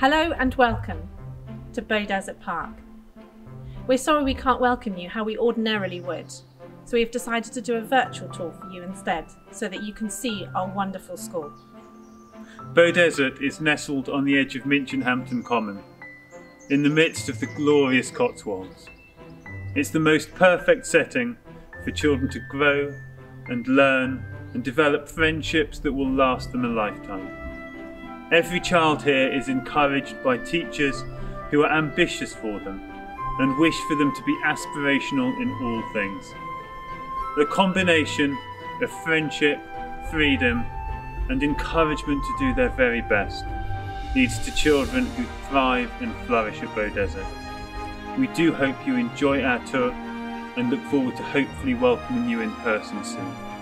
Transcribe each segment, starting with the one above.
Hello and welcome to Beaudesert Park. We're sorry we can't welcome you how we ordinarily would, so we've decided to do a virtual tour for you instead, so that you can see our wonderful school. Beaudesert is nestled on the edge of Minchinhampton Common, in the midst of the glorious Cotswolds. It's the most perfect setting for children to grow and learn and develop friendships that will last them a lifetime. Every child here is encouraged by teachers who are ambitious for them and wish for them to be aspirational in all things. The combination of friendship, freedom, and encouragement to do their very best leads to children who thrive and flourish at Beaudesert. We do hope you enjoy our tour and look forward to hopefully welcoming you in person soon.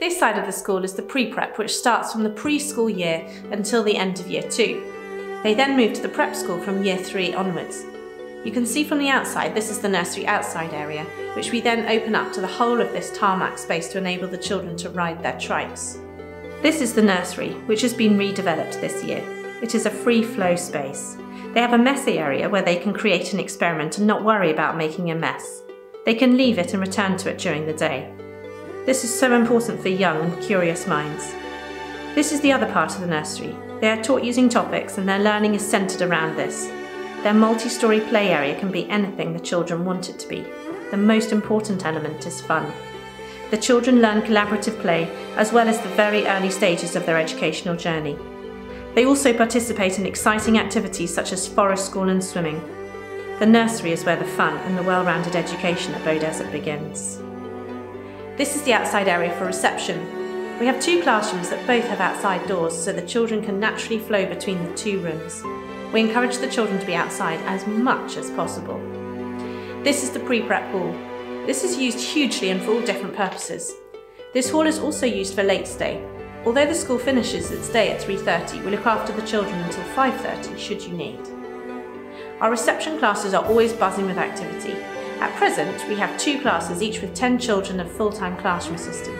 This side of the school is the pre-prep which starts from the preschool year until the end of year 2. They then move to the prep school from year 3 onwards. You can see from the outside this is the nursery outside area, which we then open up to the whole of this tarmac space to enable the children to ride their trikes. This is the nursery, which has been redeveloped this year. It is a free flow space. They have a messy area where they can create an experiment and not worry about making a mess. They can leave it and return to it during the day. This is so important for young and curious minds. This is the other part of the nursery. They are taught using topics and their learning is centred around this. Their multi-storey play area can be anything the children want it to be. The most important element is fun. The children learn collaborative play as well as the very early stages of their educational journey. They also participate in exciting activities such as forest school and swimming. The nursery is where the fun and the well-rounded education at Beaudesert begins. This is the outside area for reception. We have two classrooms that both have outside doors so the children can naturally flow between the two rooms. We encourage the children to be outside as much as possible. This is the pre-prep hall. This is used hugely and for all different purposes. This hall is also used for late stay. Although the school finishes its day at 3.30, we look after the children until 5.30 should you need. Our reception classes are always buzzing with activity. At present, we have two classes, each with 10 children and full-time classroom assistant.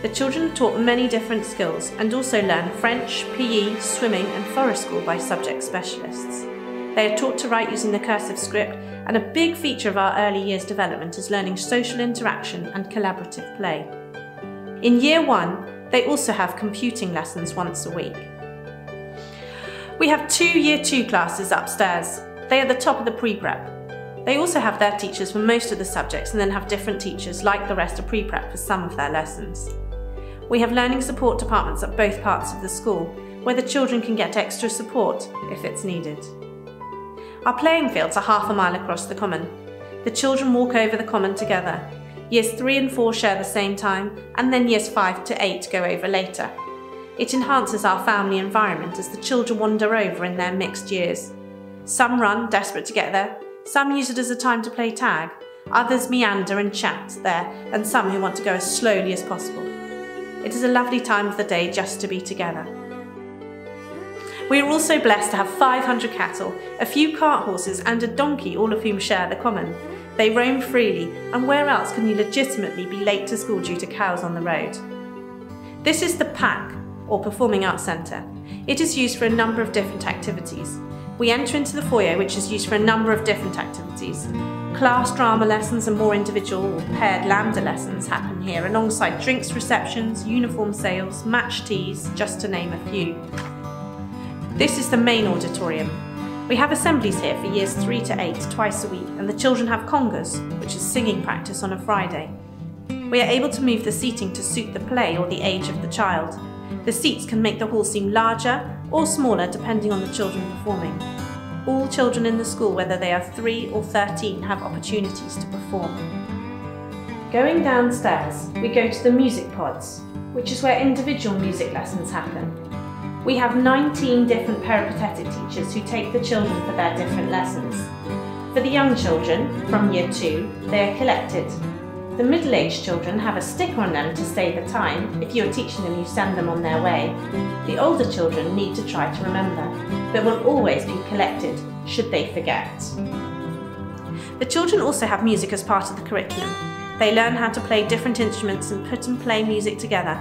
The children are taught many different skills and also learn French, PE, swimming and forest school by subject specialists. They are taught to write using the cursive script and a big feature of our early years development is learning social interaction and collaborative play. In year one, they also have computing lessons once a week. We have two year two classes upstairs. They are the top of the pre-prep. They also have their teachers for most of the subjects and then have different teachers like the rest of pre-prep for some of their lessons. We have learning support departments at both parts of the school where the children can get extra support if it's needed. Our playing fields are half a mile across the common. The children walk over the common together. Years 3 and 4 share the same time, and then years 5 to 8 go over later. It enhances our family environment as the children wander over in their mixed years. Some run, desperate to get there, some use it as a time to play tag, others meander and chat there, and some who want to go as slowly as possible. It is a lovely time of the day just to be together. We are also blessed to have 500 cattle, a few cart horses and a donkey, all of whom share the common. They roam freely, and where else can you legitimately be late to school due to cows on the road? This is the PAC, or Performing Arts Centre. It is used for a number of different activities. We enter into the foyer, which is used for a number of different activities. Class drama lessons and more individual or paired LAMDA lessons happen here, alongside drinks receptions, uniform sales, match teas, just to name a few. This is the main auditorium. We have assemblies here for years 3 to 8 twice a week and the children have congas, which is singing practice on a Friday. We are able to move the seating to suit the play or the age of the child. The seats can make the hall seem larger or smaller depending on the children performing. All children in the school, whether they are 3 or 13, have opportunities to perform. Going downstairs, we go to the music pods, which is where individual music lessons happen. We have 19 different peripatetic teachers who take the children for their different lessons. For the young children, from year 2, they are collected. The middle-aged children have a sticker on them to say the time. If you are teaching them, you send them on their way. The older children need to try to remember, but will always be collected should they forget. The children also have music as part of the curriculum. They learn how to play different instruments and put and play music together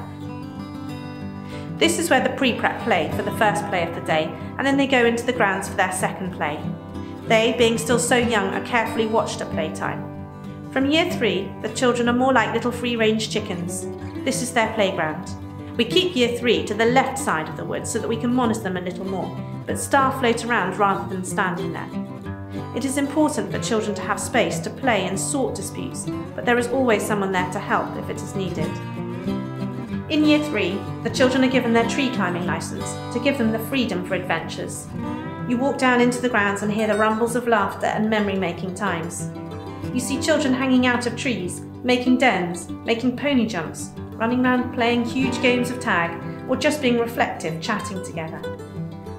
This is where the pre-prep play for the first play of the day, and then they go into the grounds for their second play. They, being still so young, are carefully watched at playtime. From year three, the children are more like little free-range chickens. This is their playground. We keep year three to the left side of the wood so that we can monitor them a little more, but staff float around rather than standing there. It is important for children to have space to play and sort disputes, but there is always someone there to help if it is needed. In year three, the children are given their tree climbing licence to give them the freedom for adventures. You walk down into the grounds and hear the rumbles of laughter and memory making times. You see children hanging out of trees, making dens, making pony jumps, running around playing huge games of tag, or just being reflective, chatting together.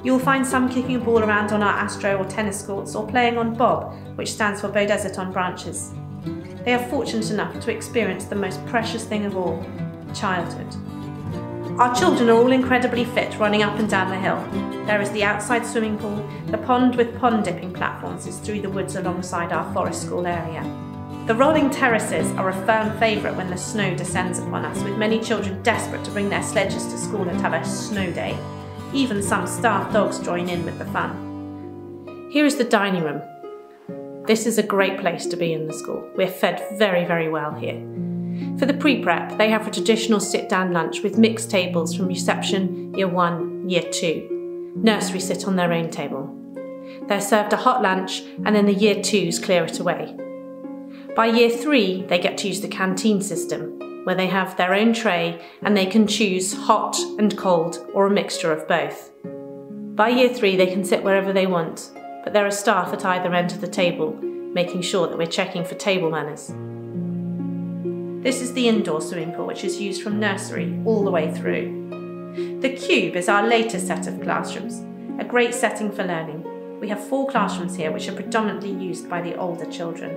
You'll find some kicking a ball around on our astro or tennis courts or playing on Bob, which stands for Beaudesert on branches. They are fortunate enough to experience the most precious thing of all, childhood. Our children are all incredibly fit running up and down the hill. There is the outside swimming pool, the pond with pond dipping platforms is through the woods alongside our forest school area. The rolling terraces are a firm favourite when the snow descends upon us, with many children desperate to bring their sledges to school and have a snow day. Even some staff dogs join in with the fun. Here is the dining room. This is a great place to be in the school. We're fed very, very well here. For the pre-prep, they have a traditional sit-down lunch with mixed tables from reception, year one, year two. Nursery sit on their own table. They're served a hot lunch and then the year twos clear it away. By year three, they get to use the canteen system, where they have their own tray and they can choose hot and cold or a mixture of both. By year three, they can sit wherever they want, but there are staff at either end of the table, making sure that we're checking for table manners. This is the indoor swimming pool which is used from nursery all the way through. The Cube is our latest set of classrooms, a great setting for learning. We have four classrooms here which are predominantly used by the older children.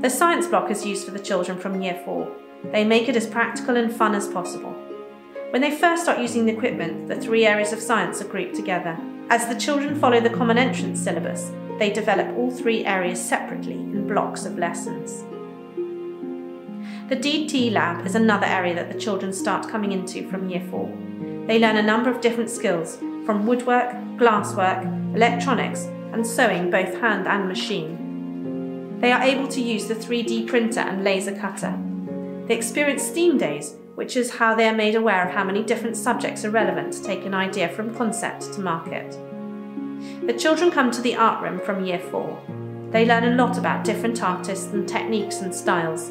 The science block is used for the children from year four. They make it as practical and fun as possible. When they first start using the equipment, the three areas of science are grouped together. As the children follow the common entrance syllabus, they develop all three areas separately in blocks of lessons. The DT lab is another area that the children start coming into from year four. They learn a number of different skills, from woodwork, glasswork, electronics, and sewing both hand and machine. They are able to use the 3D printer and laser cutter. They experience STEAM days, which is how they are made aware of how many different subjects are relevant to take an idea from concept to market. The children come to the art room from year four. They learn a lot about different artists and techniques and styles,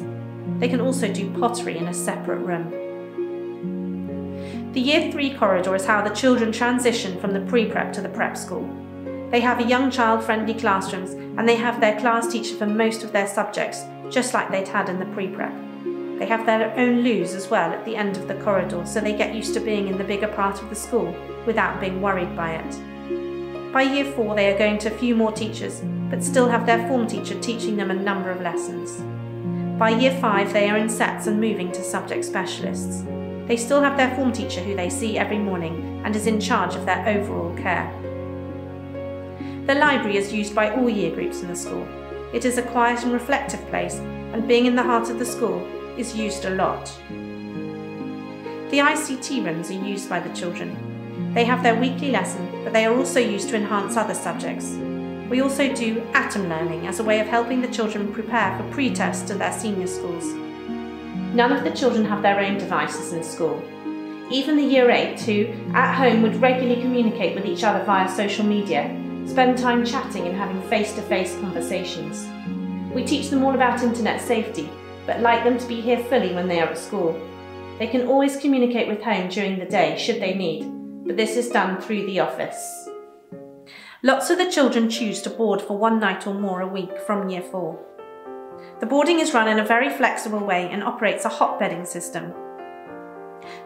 they can also do pottery in a separate room. The Year 3 corridor is how the children transition from the pre-prep to the prep school. They have a young child-friendly classrooms and they have their class teacher for most of their subjects, just like they'd had in the pre-prep. They have their own loos as well at the end of the corridor, so they get used to being in the bigger part of the school without being worried by it. By year four, they are going to a few more teachers, but still have their form teacher teaching them a number of lessons. By year five, they are in sets and moving to subject specialists. They still have their form teacher who they see every morning and is in charge of their overall care. The library is used by all year groups in the school. It is a quiet and reflective place, and being in the heart of the school is used a lot. The ICT rooms are used by the children. They have their weekly lesson, but they are also used to enhance other subjects. We also do atom learning as a way of helping the children prepare for pre-tests to their senior schools. None of the children have their own devices in school. Even the year 8 who, at home, would regularly communicate with each other via social media, spend time chatting and having face-to-face -face conversations. We teach them all about internet safety, but like them to be here fully when they are at school. They can always communicate with home during the day should they need, but this is done through the office. Lots of the children choose to board for one night or more a week from year four. The boarding is run in a very flexible way and operates a hot bedding system.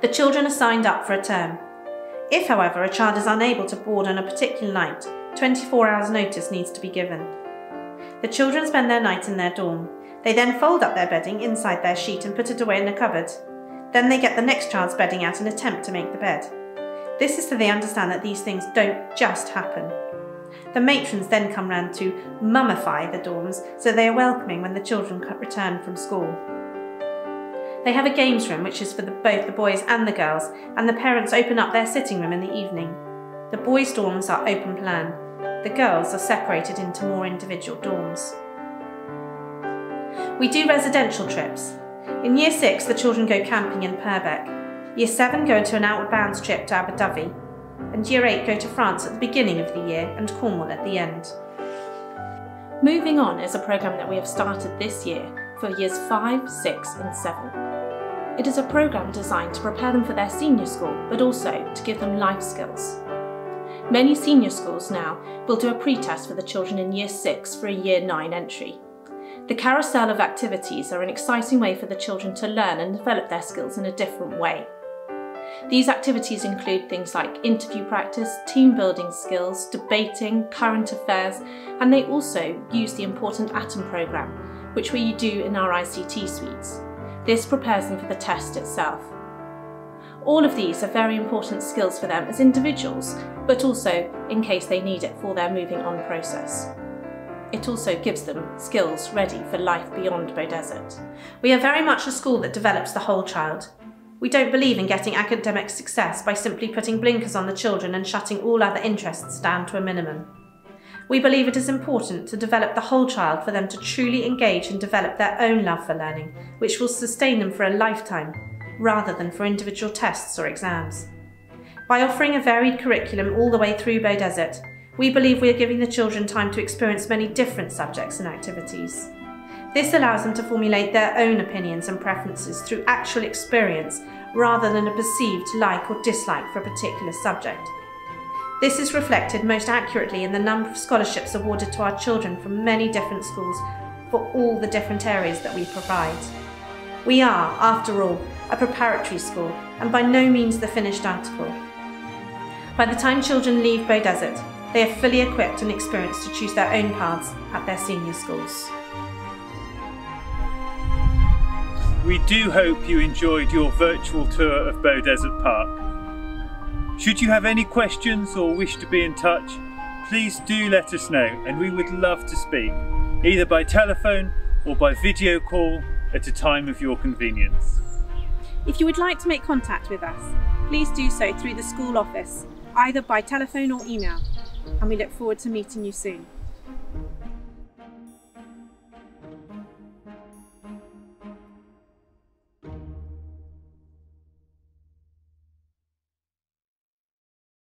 The children are signed up for a term. If, however, a child is unable to board on a particular night, 24 hours notice needs to be given. The children spend their night in their dorm. They then fold up their bedding inside their sheet and put it away in a cupboard. Then they get the next child's bedding out and attempt to make the bed. This is so they understand that these things don't just happen. The matrons then come round to mummify the dorms so they are welcoming when the children return from school. They have a games room which is for the, both the boys and the girls, and the parents open up their sitting room in the evening. The boys' dorms are open plan. The girls are separated into more individual dorms. We do residential trips. In Year 6, the children go camping in Purbeck. Year 7 go to an outward bounds trip to Aberdovey. And Year 8 go to France at the beginning of the year and Cornwall at the end. Moving On is a programme that we have started this year for years 5, 6 and 7. It is a programme designed to prepare them for their senior school, but also to give them life skills. Many senior schools now will do a pre-test for the children in Year 6 for a Year 9 entry. The carousel of activities are an exciting way for the children to learn and develop their skills in a different way. These activities include things like interview practice, team building skills, debating, current affairs, and they also use the important ATOM programme, which we do in our ICT suites. This prepares them for the test itself. All of these are very important skills for them as individuals, but also in case they need it for their moving on process. It also gives them skills ready for life beyond Beaudesert. We are very much a school that develops the whole child. We don't believe in getting academic success by simply putting blinkers on the children and shutting all other interests down to a minimum. We believe it is important to develop the whole child for them to truly engage and develop their own love for learning, which will sustain them for a lifetime, rather than for individual tests or exams. By offering a varied curriculum all the way through Beaudesert, we believe we are giving the children time to experience many different subjects and activities. This allows them to formulate their own opinions and preferences through actual experience rather than a perceived like or dislike for a particular subject. This is reflected most accurately in the number of scholarships awarded to our children from many different schools for all the different areas that we provide. We are, after all, a preparatory school and by no means the finished article. By the time children leave Beaudesert, they are fully equipped and experienced to choose their own paths at their senior schools. We do hope you enjoyed your virtual tour of Beaudesert Park. Should you have any questions or wish to be in touch, please do let us know and we would love to speak, either by telephone or by video call at a time of your convenience. If you would like to make contact with us, please do so through the school office, either by telephone or email, and we look forward to meeting you soon.